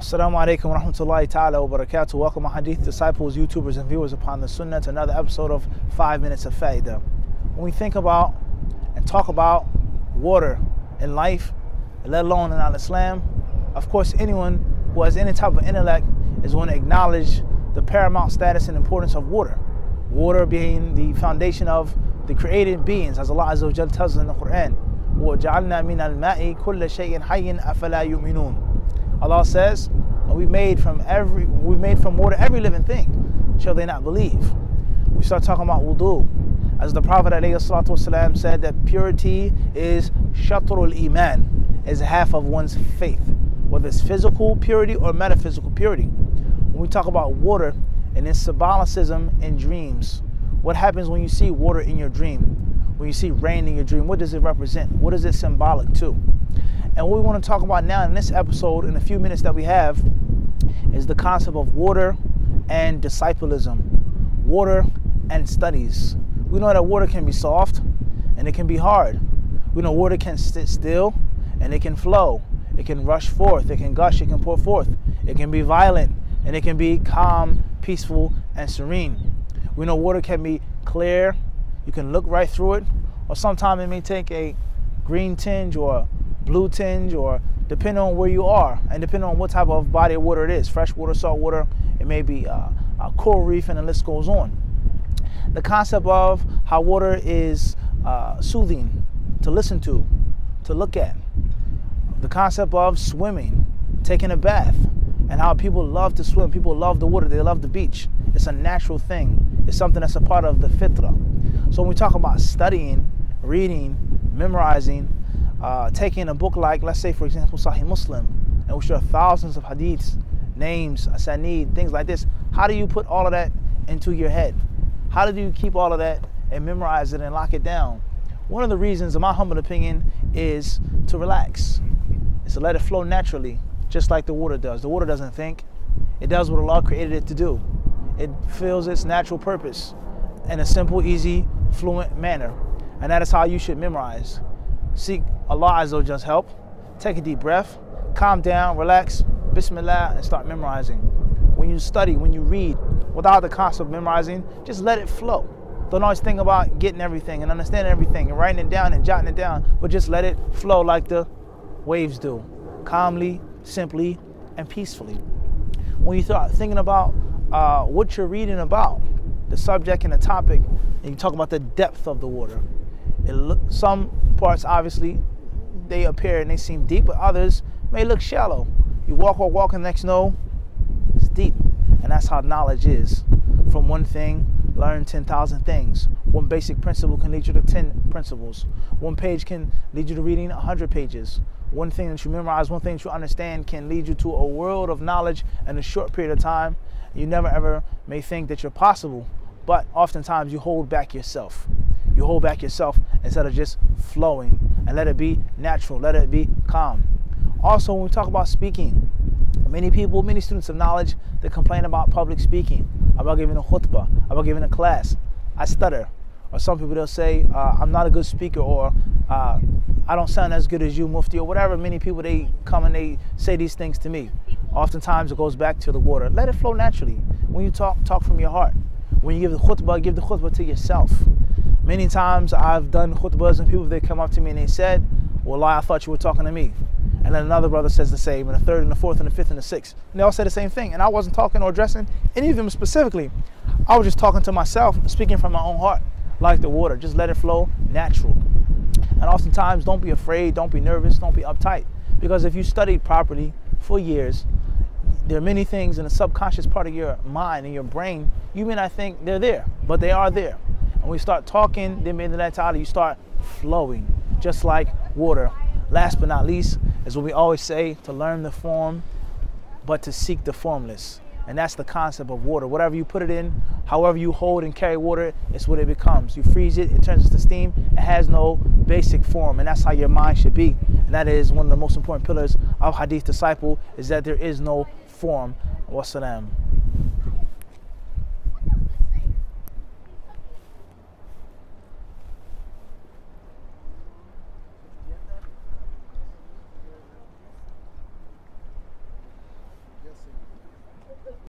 Assalamu alaikum wa rahmatullahi ta'ala wa barakatuh. Welcome, my hadith disciples, YouTubers, and viewers upon the sunnah to another episode of 5 Minutes of Faida. When we think about and talk about water in life, let alone in Al Islam, of course, anyone who has any type of intellect is going to acknowledge the paramount status and importance of water. Water being the foundation of the created beings, as Allah Azza wa tells us in the Quran. وَجَعَلْنَا مِنَ الْمَاءِ كُلَّ شَيْءٍ حَيٍّ أَفَلَا يُؤْمِنُونَ Allah says, we made from every we made from water every living thing. Shall they not believe? We start talking about wudu. As the Prophet ﷺ said that purity is shatrul iman, is half of one's faith, whether it's physical purity or metaphysical purity. When we talk about water and its symbolicism in dreams, what happens when you see water in your dream? When you see rain in your dream, what does it represent? What is it symbolic to? And what we want to talk about now in this episode, in a few minutes that we have, is the concept of water and disciplism, water and studies. We know that water can be soft and it can be hard. We know water can sit still and it can flow. It can rush forth, it can gush, it can pour forth. It can be violent and it can be calm, peaceful, and serene. We know water can be clear, you can look right through it, or sometimes it may take a green tinge or blue tinge or depending on where you are and depending on what type of body of water it is fresh water salt water it may be uh, a coral reef and the list goes on. The concept of how water is uh, soothing to listen to to look at. The concept of swimming taking a bath and how people love to swim. People love the water. They love the beach. It's a natural thing. It's something that's a part of the fitra. So when we talk about studying reading memorizing uh, taking a book like, let's say, for example, Sahih Muslim, and which are thousands of hadiths, names, asanid, things like this, how do you put all of that into your head? How do you keep all of that and memorize it and lock it down? One of the reasons, in my humble opinion, is to relax. Is to let it flow naturally, just like the water does. The water doesn't think. It does what Allah created it to do. It fills its natural purpose in a simple, easy, fluent manner. And that is how you should memorize. Seek Allah Azza wa help. Take a deep breath. Calm down, relax, Bismillah, and start memorizing. When you study, when you read, without the concept of memorizing, just let it flow. Don't always think about getting everything and understanding everything and writing it down and jotting it down, but just let it flow like the waves do. Calmly, simply, and peacefully. When you start thinking about uh, what you're reading about, the subject and the topic, and you talk about the depth of the water, it look, some parts obviously they appear and they seem deep, but others may look shallow. You walk or walk and next know it's deep. And that's how knowledge is. From one thing, learn 10,000 things. One basic principle can lead you to 10 principles. One page can lead you to reading 100 pages. One thing that you memorize, one thing that you understand can lead you to a world of knowledge in a short period of time. You never ever may think that you're possible, but oftentimes you hold back yourself. You hold back yourself instead of just flowing and let it be natural, let it be calm. Also, when we talk about speaking, many people, many students of knowledge, they complain about public speaking, about giving a khutbah, about giving a class. I stutter. Or some people they'll say, uh, I'm not a good speaker, or uh, I don't sound as good as you, Mufti, or whatever. Many people they come and they say these things to me. Oftentimes it goes back to the water. Let it flow naturally. When you talk, talk from your heart. When you give the khutbah, give the khutbah to yourself. Many times I've done khutbahs and people they come up to me and they said, Well, I thought you were talking to me. And then another brother says the same, and a third, and a fourth, and a fifth, and a sixth. And they all say the same thing. And I wasn't talking or addressing any of them specifically. I was just talking to myself, speaking from my own heart, like the water. Just let it flow natural. And oftentimes, don't be afraid, don't be nervous, don't be uptight. Because if you studied properly for years, there are many things in the subconscious part of your mind and your brain, you may not think they're there, but they are there. And we start talking, then in that time you start flowing, just like water. Last but not least is what we always say to learn the form, but to seek the formless. And that's the concept of water. Whatever you put it in, however you hold and carry water, it's what it becomes. You freeze it, it turns into steam. It has no basic form, and that's how your mind should be. And that is one of the most important pillars of Hadith disciple is that there is no form. Wassalam.